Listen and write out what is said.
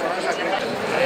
más.